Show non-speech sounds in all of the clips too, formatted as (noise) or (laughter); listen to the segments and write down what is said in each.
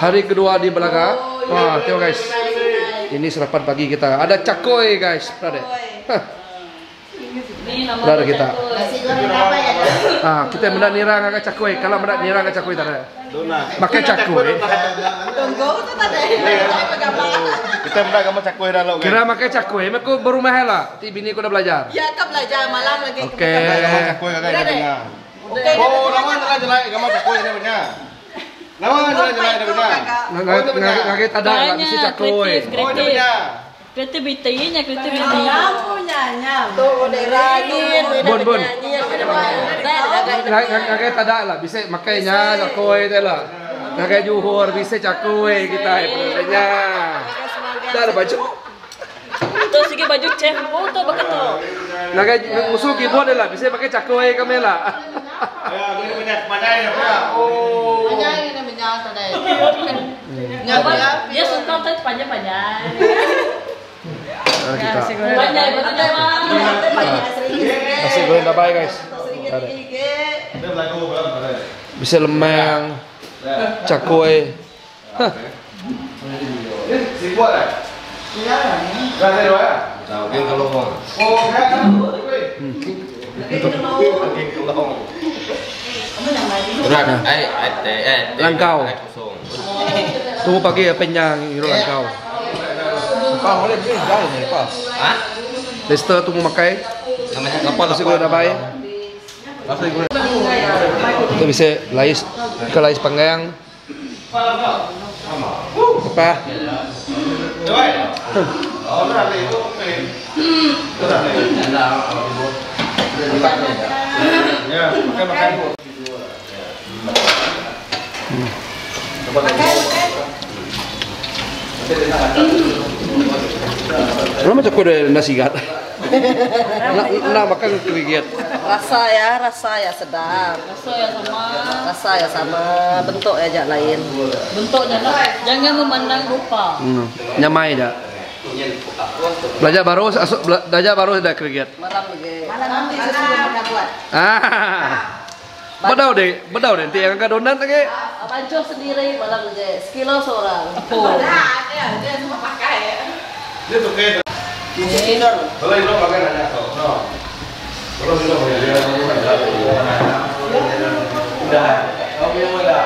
Hari kedua di Belaga. Wah, tengok guys. Ini sarapan pagi kita. Ada cakoy guys. Ini Berada dia kita. Cakoy. Ya? Ah, kita mendak nirang agak cakoy. Kalau mendak nirang agak cakoy tak ada. Makan cakoy. Tunggu tu pegang apa? Kita mendak kamu cakwe dah lo. Kira makan cakoy, aku baru mahal lah. Ti bini aku dah belajar. Ya, kau belajar malam lagi. Oke. Kamu cakwe kakak. Oke. Oh, nama jalan jalan kamu cakwe dia punya. Ada lah, Banyak, mesti cakoy. kreatif, Oh, dia kreatif. punya. Kreativitinya, kreativiti. punyanya. Tuh, derangin. Bun, bun. Ngagak ada lah, bisa makainya cakoy tu lah. Ngagak juhur, bisa cakoy kita. Sebenarnya. Dah ada baju. Terus sige baju chef, oh tu begitu. Ngagak musuh keyboard lah, bisa pakai cakoy kami lah. Ya, punya pandai dia punya. Oh. Panjang tadi. Apa? Dia suka tu panjang-panjang. Ah, kita. Banyak. Nasi goreng dabai guys. Ada. Bisa lemang, cakoy. Hah. Sibuk ya. Tahu kan kalau mau. Oh, kan. Berat, ai ai eh Langkau. kosong. Tunggu pagi ya penyang hiro langkau. Pak, boleh beli dah ni, Pak. Hah? Lester tunggu makai. Namanya Apa nasi goreng dabai? Nasi goreng. Kita bisa lais ke lais panggang. Apa? Coba. Oh, berapa itu? Berapa? Ya, makan makan. Kenapa cakap ada nasi gat? Nak nak makan kerigit. Rasa ya, rasa ya sedap. Rasa yang sama, Rasa ya sama, bentuk ya jak lain. bentuknya lah. Jangan memandang rupa. Hmm. Nyamai dah. Belajar baru, belajar baru dah kerigit. Malam lagi. Malam nanti kita buat. Ah. Bedau deh, bedau deh. Nanti yang angkat donat lagi. Baju sendiri malam lagi. Sekilo seorang. Apa? Dia suka itu. Sekilo. Kalau itu makan ada kau. No. Kalau itu boleh dia Udah. Kau yang mana?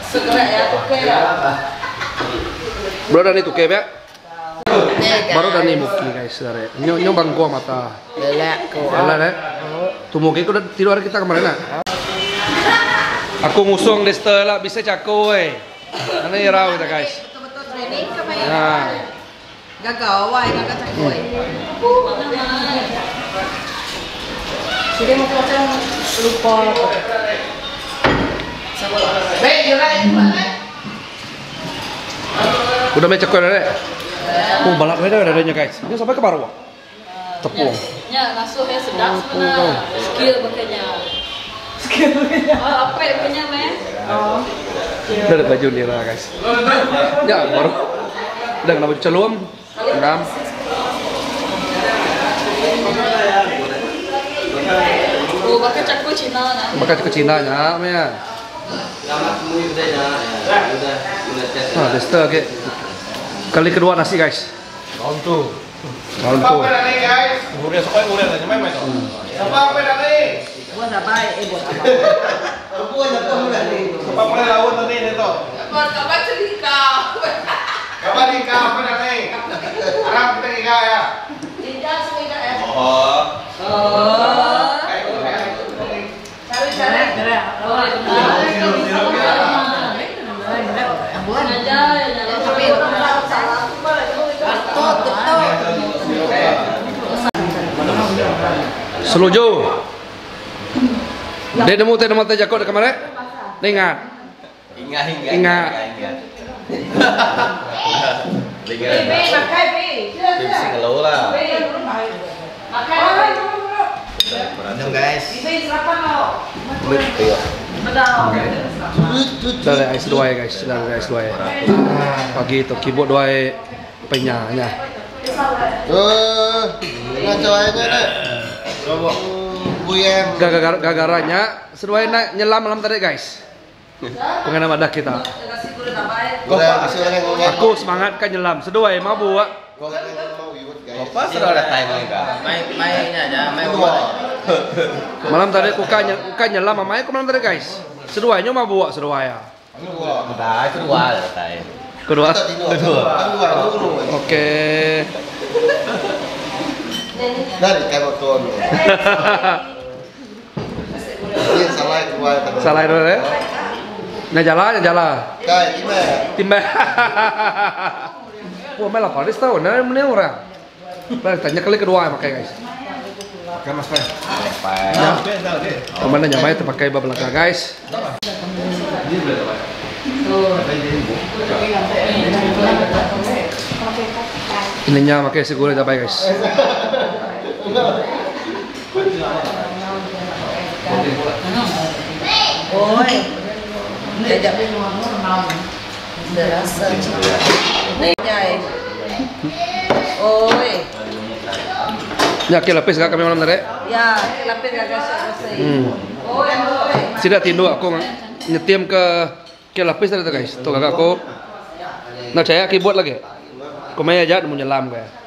Segera ya, oke ya. Bro dan itu kebek. Nih, Baru dan ini muki guys dari. Nyo nyo bangku mata. Lelak ko. Alah deh. Tu muki ku udah tidur hari kita kemarin nak. Aku ngusung Desta lah bisa cakoy. Ana irau kita guys. Betul-betul training kemarin. Nah. Gagal, why gagal cakoy. Jadi mau macam lupa. Baik, Udah main cakoy dah deh. Oh balap dah dah adanya guys. Ini sampai ke baru. Tepung. Ya, ngasuh ya sedap sebenarnya. Skill makanya. Skill Oh, apa meh? Oh. Baju ni lah guys. Ya baru. Udah kena baju celum. Enam. Oh, bakal cakup Cina nah. Bakal ke Cina nya, ya. Lama semua udah ya. Ya, Udah, udah tes. Nah, Desta ke. Kali kedua nasi guys. Two. apa dah ni guys? Udah suka udah aja main main. Apa apa dah ni? Buat apa? Eh, buat apa? Apa boleh lawan tadi ni tu? Kapan nikah apa dah ni? Arab kita nikah ya. Tidak, semua ya. Oh. Oh. Betul, betul. Seluju. Dia nemu teh nemu teh jakot dekat mana? Ingat. Ingat, ingat. Ingat. Ingat. Ingat. pakai, Bi. Tipsi kalau lah. Pakai. Berantem guys. Dah ada ais dua ya guys. Ada ais dua ya. Pagi tu keyboard dua ya. Penyahnya. Eh, ngaco aja deh. Coba. Buyem. Gagar gagarannya sesuai nak nyelam malam tadi guys. Pengen kita. Bisa goreng goreng. Aku semangat kan nyelam. Seduai mau buat. Guys. Apa sudah ada time enggak? Main mainnya aja, main Kedua. buat. Malam tadi aku kan ny- kan nyelam mamanya aku malam tadi guys. Seduanya mau buat seduai ya. Kedua. Udah. Kedua. Kita tidur. Kan dua itu dulu. Oke. Dari dulu. Ini salah tadi. Salah itu ya. Nah jalan, nah jalan. Kayak gimana? Timba. (laughs) Wah, malah Paris tahu, nah mana orang. Baik, tanya kali kedua pakai guys. Oke mas Pak. Ke mana nyamai terpakai belakang guys. Ininya pakai segura cabai guys. (laughs) Ôi. Để chậm đi Để nó sơn Này nhảy Ôi. Ya, kira lapis kami malam tadi. Ya, lapis gagak selesai. Hmm. Tidak tindu aku nyetim ke ke lapis tadi guys. Tuh kakak aku. Nah saya keyboard lagi. Kau main aja mau nyelam kayak.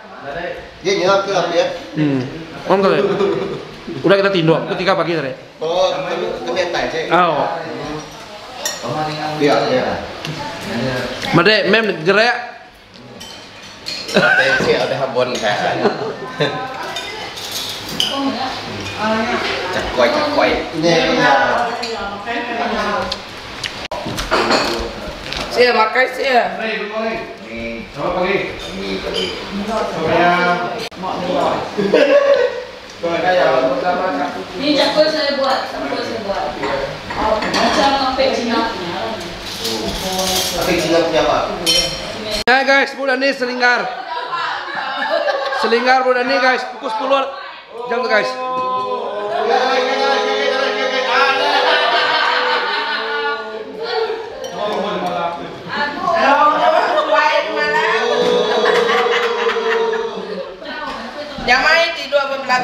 Dia nyelap ke lapis. Hmm. Om tadi. Udah kita tindu ketika pagi tadi. Oh, kami tak cek. Oh. Biar ya. Made mem gerak. Tensi ada habon kayak. Cakwai ya. Sia, makan sia. Selamat pagi. Ini cakul saya buat, cakul saya buat. Macam apa punya apa? Ya guys, bulan ini selingkar. Selingkar bulan ini guys, pukul 10 jam tuh guys.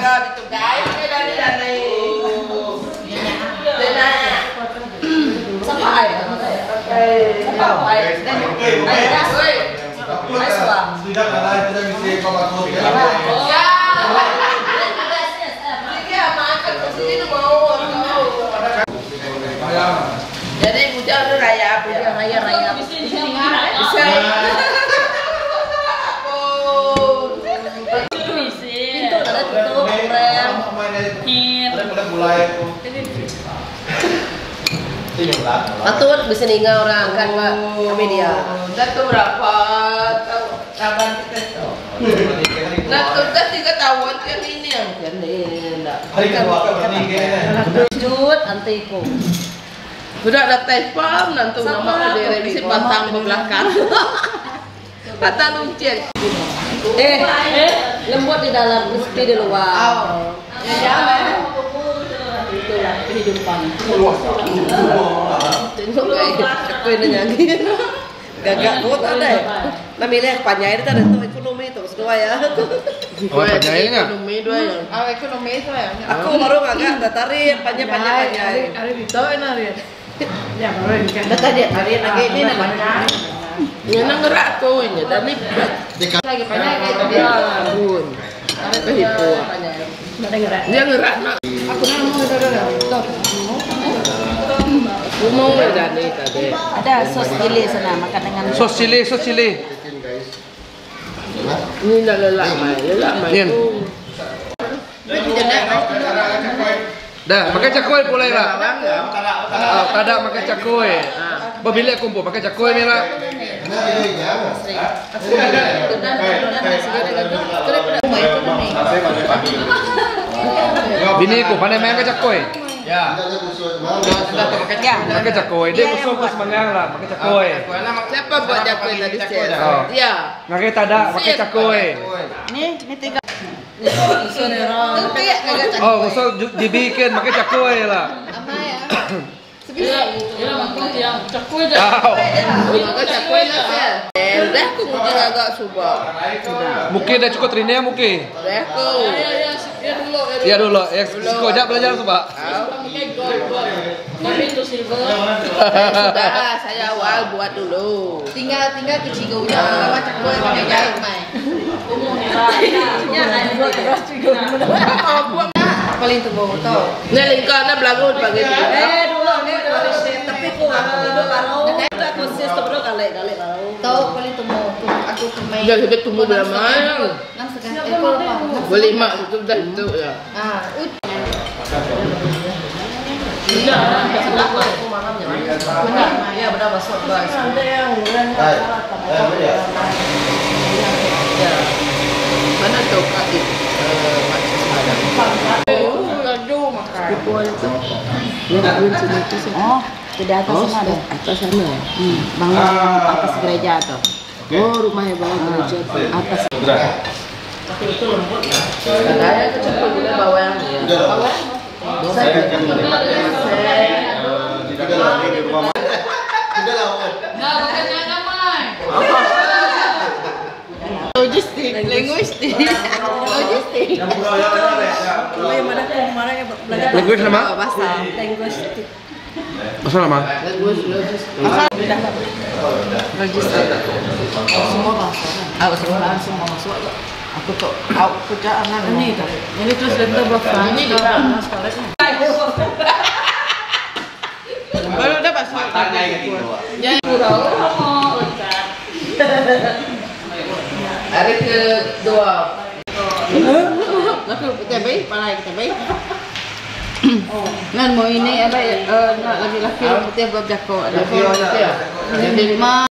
Tidur berbelaga itu guys. Ini dari dari. Denanya. Siapa ai? Siapa ai? Ai ras. Ai suam. Ya. Dia makan ke sini mau. Jadi bujang itu raya, bujang raya raya. Bisa di sini ngarang. Bisa. Pintu ada tutup, rem. Hit. Patut bisa ninggal orang kan Pak kami dia. Datuk berapa tahun kita itu? Datuk dah tiga tahun yang ini yang ini enggak. Jut antiku. Sudah ada telefon nanti nama dia bisa batang belakang. (laughs) Batang luncen. Eh, lembut di dalam, crispy di luar. Ya Itulah kehidupan. Tengok guys, aku ini nyanyi. Gagak buat ada ya. Nah milih panjang itu ada tuh ekonomi tuh semua ya. Oh, panjangnya? Ekonomi dua ya. Oh ekonomi itu ya. Aku baru agak tarik panjang panjang panjang. Ada di tahu ini Ya baru ini kan. Tadi tarik lagi ini namanya. Ya nang gerak kau ini dan ini lagi panjang kayak dia bun. Ada kehipu. Dia gerak nak. Aku nak mau ada Aku mau ada nih tadi. Ada sos cili sana makan dengan Sos cili, sos cili. Ini dah lelak mai, lelak mai. Dah, makan cakoi boleh lah. Ah, tak ada makan cakoi. Bila kumpul makan cakoi ni lah. Bini ku pandai main makan cakoi. Ya. Makan cakoi. Dia kusuk ku semangang lah makan cakoi. Siapa buat jakoi tadi saya? Oh. Dia. Ngakai tak ada makan cakoi. Nih, ini tiga. Oh, kusuk dibikin makan cakoi lah. Ya, ya makan yang cakul je. Tahu. Agak cakoi lah saya. Eh, dah aku mungkin agak suka. Mungkin dah cukup trinia mungkin. Dah aku. Ya, dulu, ya dulu. Ya dulu, ya belajar tu pak. Tapi itu silver. Sudah, saya awal buat dulu. Tinggal tinggal ke Cigaunya, bawa cakwe pakai jahit mai. Paling tunggu tuh. Ini lingkarnya belagu pagi. Eh, dulu nih tapi kok itu baru. Kita konsisten. Tahu paling tunggu tuh Udah kita tunggu eh apa? Boleh mak itu dah itu ya. Ah, ut. Iya, aku malamnya. Iya, benar masuk guys. Hai. Eh, mana ya? Ya. Mana tu kaki? Eh, macam mana? Oh, aduh makan. Oh, di atas sana ada. Atas sana. Hmm, bangun atas gereja tuh. Oh, rumah yang bawah gereja tu. Atas. Ada yang kecil juga bawa yang dia. Udah dong. Saya kan Saya tidak lagi di rumah. Sudah lah. Om. logistik, linguistik, logistik. Language nama? Bahasa. Masa Logistik. Semua. Ah, semua. Masuk. Aku tuh, aku kerja anak ini. Ini terus kita berfaham. Ini. Baru dah bahasa. Jadi hari kedua. Lalu kita baik, palai kita baik. Nan mau ini apa ya? Eh, nak lagi laki kita buat jako. Ada ya. Lima.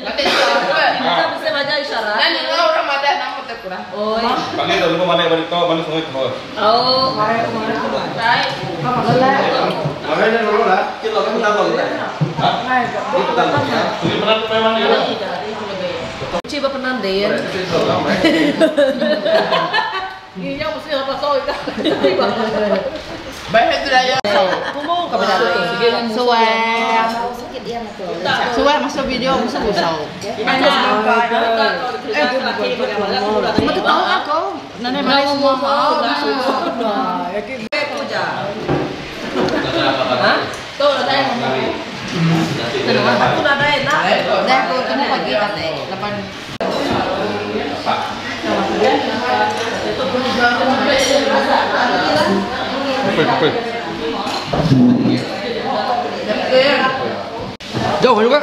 Nanti Kita bisa baca isyarat. Nan yang orang ada nama terkurang. Oh, lupa mana balik kau mana sungai kau. oh, dulu lah. Kita kan tahu kita. Kita tahu. Ini benar memang. Coba pernah deh ya. Iya, mesti apa soal itu. Baik itu dah ya. Kepada Suwe. Suwe masuk video masuk usau. Eh? Mau tahu aku. Nenek balik semua mau. Puja. Hah? Tuh, ada yang Aku udah ada enak. Dah aku tunggu pagi katanya. Lepas Apa? Apa? Jauh juga?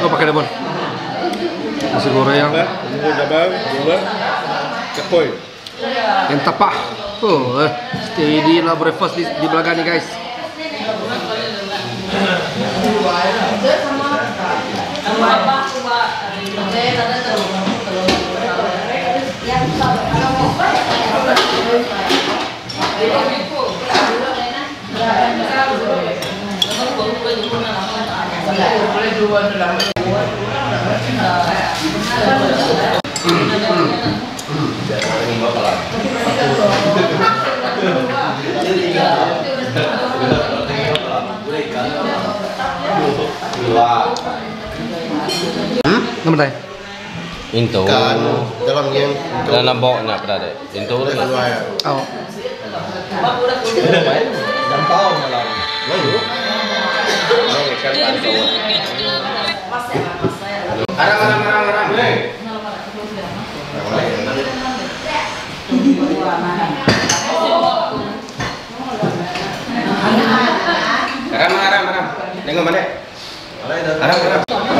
Oh pakai debon. Nasi goreng yang tapah. Oh, eh, steady lah breakfast di, di belakang nih guys. Boleh dua dalam. Hmm? Nama Into. Kan dalam yang Dan nambok nak pada deh. Into Udah tu. keluar ya. Oh. Dampau malam. Lalu. Arang arang arang arang. Hei. Arang arang arang. Tengok mana? Arang arang.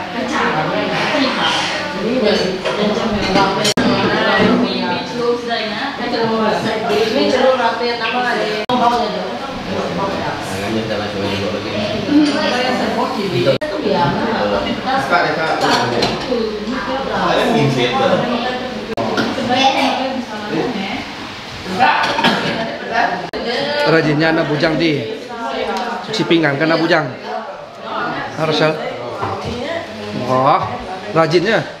Rajinnya anak bujang di cuci pinggang anak bujang. Harus. Wah, rajinnya.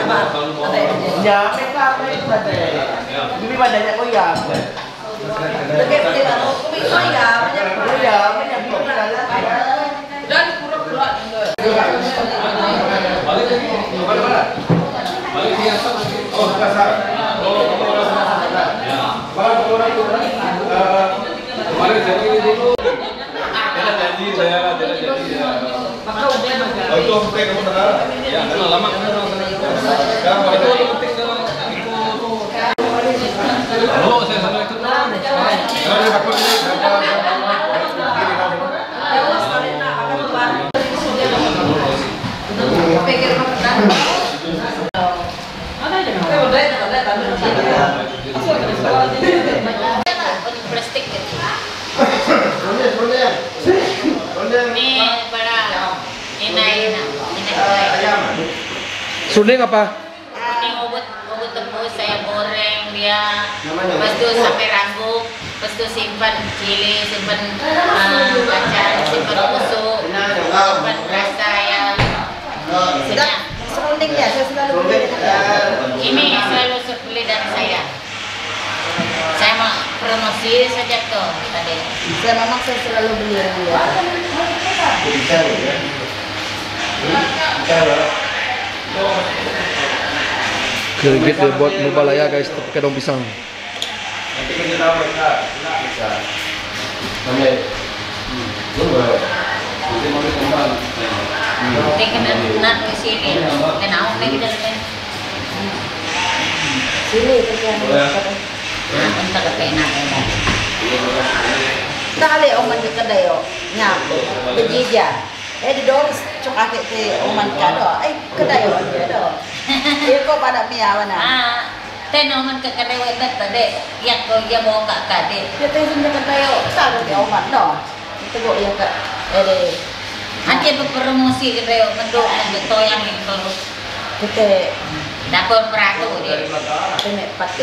apa? Apa itu? Ya, mereka apa itu Adel? Ini badannya koyak. Ya. Oh ya. Oh. Oh, itu kan? Eh, ya. Oh kamu dengar? Ya, lama kan. Sekarang itu dalam Halo, saya sama ikut. Kalau ada apa ini? Berapa? Begini kamu. Pikir makan. Plastik gitu. Ina ina Suning apa? Ini ubud ubud tebus saya goreng dia. Lepas tu sampai rambut. Lepas tu simpan cili, simpan uh, kacang, simpan busuk, simpan rasa yang sedap. Serunding ya, saya selalu beli. Ini selalu beli dari saya. Saya mau promosi saja tuh tadi. Saya memang saya selalu beli dari dia. Gerigit dia buat nubalaya guys, tapi kedong pisang. Nanti kita tahu mereka bisa. Sampai. Tunggu. Nanti mau dikembang. Ini kena nak di sini, kena awak lagi dalam. Sini kerjaan. Nah, untuk kepenak ya. Tak ada oman di kedai yo. Nyam. Bejija. Eh di dong cok akik te oman kado. Eh kedai yo kado. (laughs) Dia kok pada mia mana? Ah, teno man ke karewe tade, yak ko ya mo ka kade. Dia te sini kedai yo. Tak ada oman no. Itu kok ya kak. Eh deh. Ante berpromosi ke reo mendo yang itu. Kita Dapur peratu dia. kena pat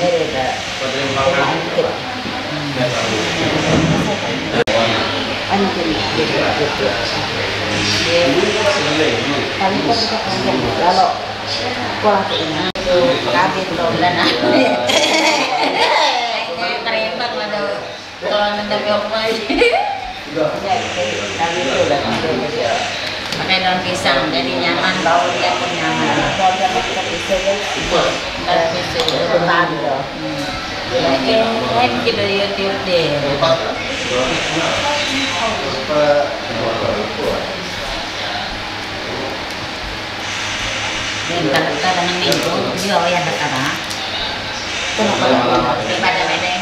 kau lakuin. Kabin ah. Kerempang lah. Kalau nenda apa Pakai daun pisang jadi nyaman bau dia pun nyaman. Dan pisang. Ya, kan kita YouTube deh. Dengan minggu, dia yang berkata. Daripada ada